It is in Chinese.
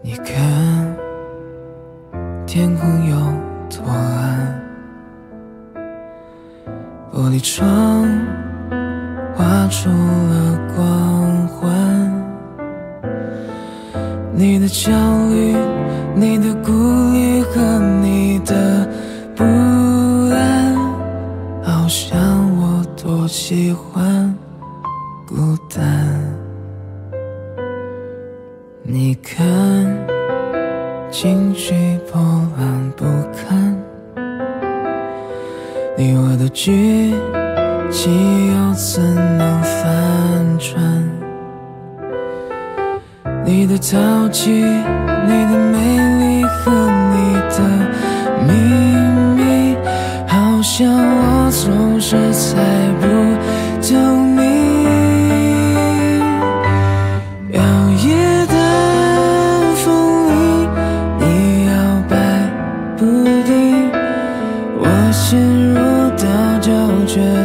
你看天空有多蓝，玻璃窗画出了光环。你的焦虑，你的顾虑和。喜欢孤单。你看，情绪波澜不堪，你我的剧情又怎能反转？你的淘气，你的美丽和你的秘密，好像总是猜不透你。摇曳的风里，你摇摆不定，我陷入到焦却。